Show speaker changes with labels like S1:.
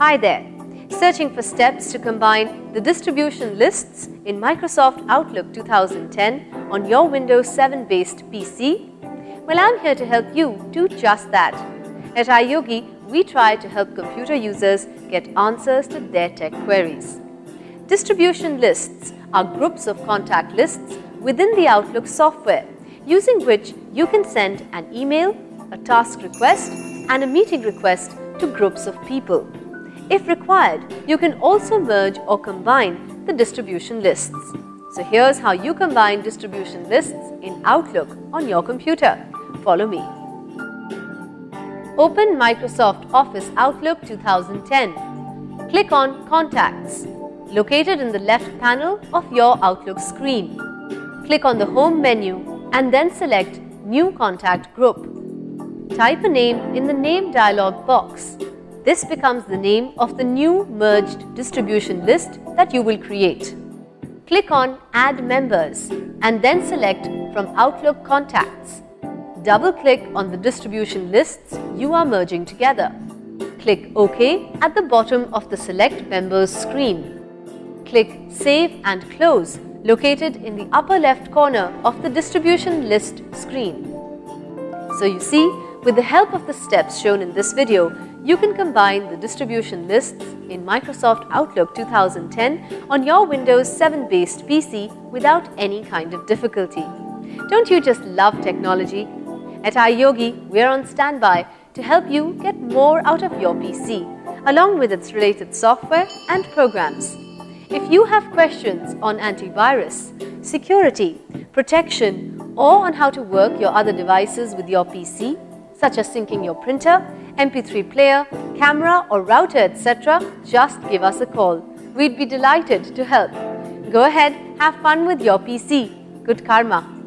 S1: Hi there! Searching for steps to combine the distribution lists in Microsoft Outlook 2010 on your Windows 7 based PC? Well, I'm here to help you do just that. At iYogi, we try to help computer users get answers to their tech queries. Distribution lists are groups of contact lists within the Outlook software using which you can send an email, a task request and a meeting request to groups of people. If required, you can also merge or combine the distribution lists. So here's how you combine distribution lists in Outlook on your computer. Follow me. Open Microsoft Office Outlook 2010. Click on Contacts, located in the left panel of your Outlook screen. Click on the Home menu and then select New Contact Group. Type a name in the Name dialog box this becomes the name of the new merged distribution list that you will create. Click on Add Members and then select from Outlook Contacts. Double-click on the distribution lists you are merging together. Click OK at the bottom of the Select Members screen. Click Save and Close located in the upper left corner of the distribution list screen. So you see, with the help of the steps shown in this video, you can combine the distribution lists in Microsoft Outlook 2010 on your Windows 7 based PC without any kind of difficulty. Don't you just love technology? At iYogi, we're on standby to help you get more out of your PC, along with its related software and programs. If you have questions on antivirus, security, protection, or on how to work your other devices with your PC, such as syncing your printer, MP3 player, camera or router etc. just give us a call. We'd be delighted to help. Go ahead, have fun with your PC. Good karma.